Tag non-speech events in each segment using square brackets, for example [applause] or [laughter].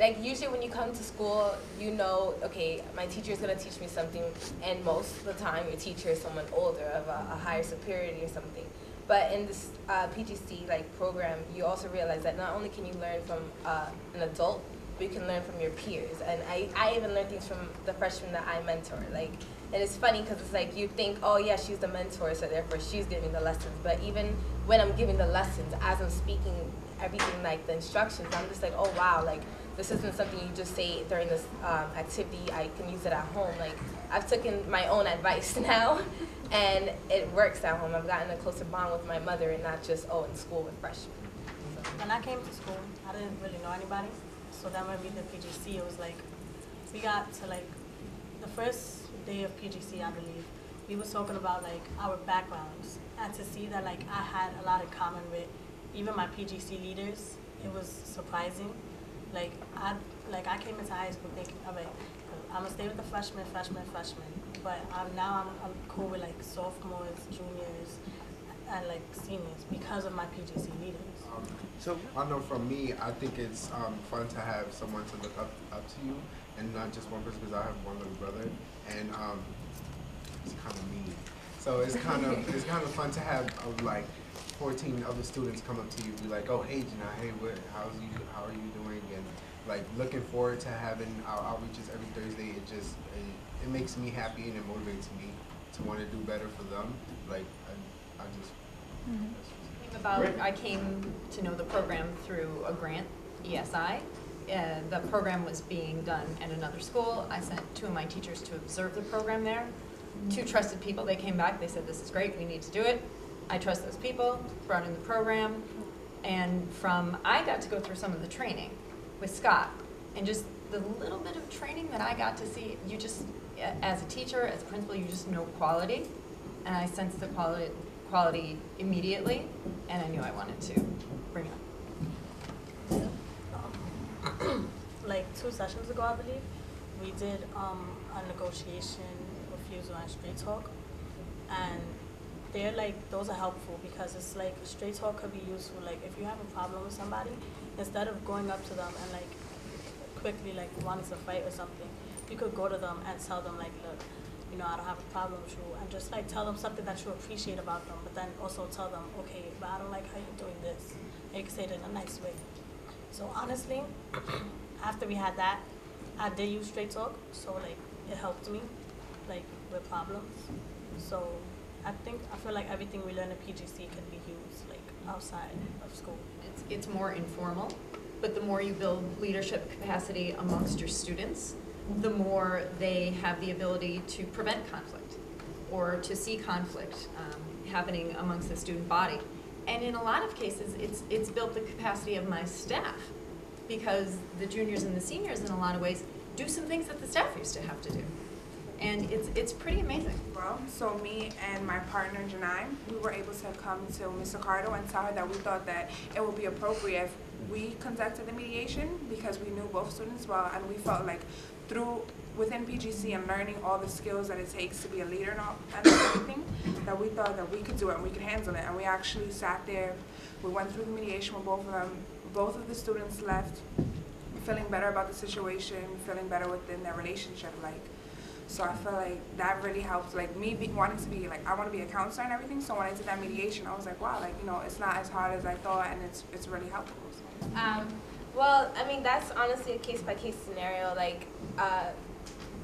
like usually when you come to school, you know, okay, my teacher is gonna teach me something, and most of the time your teacher is someone older, of a, a higher superiority or something. But in this uh, PGC like program, you also realize that not only can you learn from uh, an adult, but you can learn from your peers. And I, I even learn things from the freshmen that I mentor. Like, and it's funny because it's like you think, oh yeah, she's the mentor, so therefore she's giving the lessons. But even when I'm giving the lessons, as I'm speaking everything like the instructions, I'm just like, oh wow, like this isn't something you just say during this um, activity. I can use it at home. Like I've taken my own advice [laughs] now, and it works at home. I've gotten a closer bond with my mother, and not just oh in school with freshmen. When I came to school, I didn't really know anybody. So that might be the PGC, it was like we got to like the first day of PGC, I believe. We was talking about like our backgrounds, and to see that like I had a lot in common with even my PGC leaders, it was surprising. Like I like I came into high school thinking, right, I'm gonna stay with the freshmen, freshmen, freshmen. But I'm, now I'm, I'm cool with like sophomores, juniors, and like seniors because of my PGC leaders. Um, so I know from me, I think it's um, fun to have someone to look up up to you, and not just one person. Because I have one little brother, and um, it's kind of mean. So it's kind of it's kind of fun to have uh, like 14 other students come up to you, be like, oh hey Janai, hey what, how's you, how are you doing, and like looking forward to having our outreaches every Thursday. It just it, it makes me happy and it motivates me to want to do better for them. Like I, I just. Mm -hmm. About I came to know the program through a grant, ESI. Uh, the program was being done at another school. I sent two of my teachers to observe the program there. Two trusted people, they came back, they said, this is great, we need to do it. I trust those people, brought in the program, and from, I got to go through some of the training with Scott, and just the little bit of training that I got to see, you just, as a teacher, as a principal, you just know quality, and I sensed the quality, quality immediately, and I knew I wanted to bring it up. like two sessions ago, I believe, we did um, a negotiation refusal and straight talk, and they're like those are helpful because it's like straight talk could be useful. Like if you have a problem with somebody, instead of going up to them and like quickly like wanting to fight or something, you could go to them and tell them like, look, you know, I don't have a problem with you, and just like tell them something that you appreciate about them, but then also tell them, okay, but I don't like how you're doing this. And you can say it in a nice way. So honestly, [coughs] after we had that, I did use straight talk, so like it helped me, like with problems. So I think I feel like everything we learn at PGC can be used like outside of school. It's it's more informal, but the more you build leadership capacity amongst your students, the more they have the ability to prevent conflict or to see conflict um, happening amongst the student body. And in a lot of cases, it's, it's built the capacity of my staff because the juniors and the seniors, in a lot of ways, do some things that the staff used to have to do. And it's, it's pretty amazing. Well, so me and my partner, Janai, we were able to come to Ms. Ricardo and tell her that we thought that it would be appropriate if we conducted the mediation because we knew both students well and we felt like through within PGC and learning all the skills that it takes to be a leader and, all, and everything, that we thought that we could do it and we could handle it. And we actually sat there, we went through the mediation with both of them. Both of the students left feeling better about the situation, feeling better within their relationship. Like, so I feel like that really helped. Like me be, wanting to be like I want to be a counselor and everything. So when I did that mediation, I was like, wow, like you know, it's not as hard as I thought, and it's it's really helpful. So. Um, well, I mean that's honestly a case by case scenario. Like. Uh,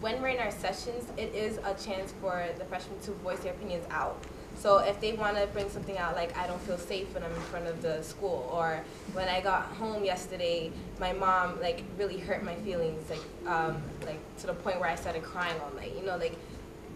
when we're in our sessions, it is a chance for the freshmen to voice their opinions out. So if they want to bring something out, like I don't feel safe when I'm in front of the school, or when I got home yesterday, my mom like really hurt my feelings, like um, like to the point where I started crying all night. You know, like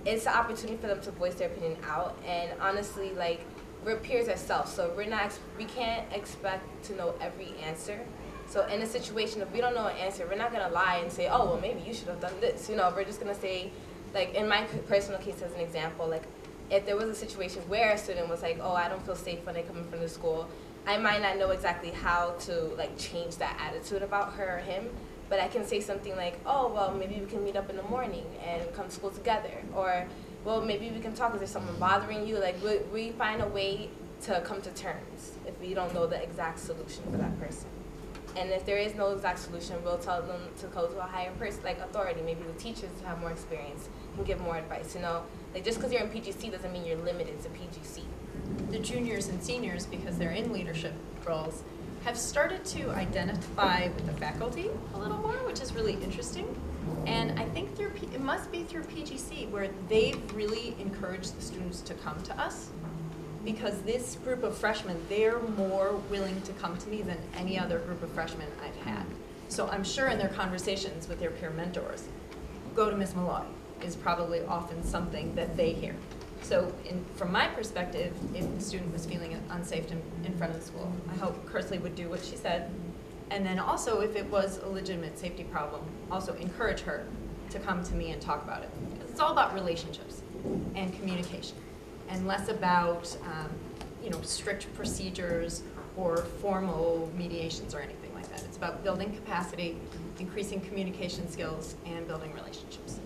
it's an opportunity for them to voice their opinion out. And honestly, like we're peers ourselves, so we're not we can't expect to know every answer. So in a situation, if we don't know an answer, we're not gonna lie and say, oh, well, maybe you should have done this. You know, we're just gonna say, like in my personal case as an example, like if there was a situation where a student was like, oh, I don't feel safe when I come in from the school, I might not know exactly how to like change that attitude about her or him, but I can say something like, oh, well, maybe we can meet up in the morning and come to school together, or well, maybe we can talk. Is there someone bothering you? Like, we, we find a way to come to terms if we don't know the exact solution for that person. And if there is no exact solution, we'll tell them to go to a higher person, like authority, maybe the teachers who have more experience can give more advice. You know, like just because you're in PGC doesn't mean you're limited to PGC. The juniors and seniors, because they're in leadership roles, have started to identify with the faculty a little more, which is really interesting. And I think through, P- it must be through PGC where they've really encouraged the students to come to us. Because this group of freshmen, they're more willing to come to me than any other group of freshmen I've had. So I'm sure in their conversations with their peer mentors, go to Miss Malloy is probably often something that they hear. So in, from my perspective, if the student was feeling unsafe in, in front of the school, I hope Kersley would do what she said. And then also, if it was a legitimate safety problem, also encourage her to come to me and talk about it. It's all about relationships and communication, and less about, um, you know, strict procedures or formal mediations or anything like that. It's about building capacity, increasing communication skills, and building relationships.